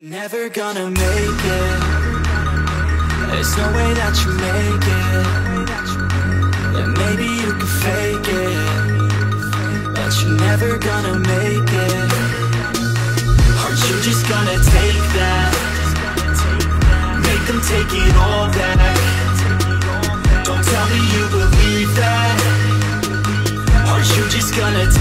Never gonna make it. There's no way that you make it. And maybe you can fake it. But you're never gonna make it. Are you just gonna take that? Make them take it all back. Don't tell me you believe that. Are you just gonna take?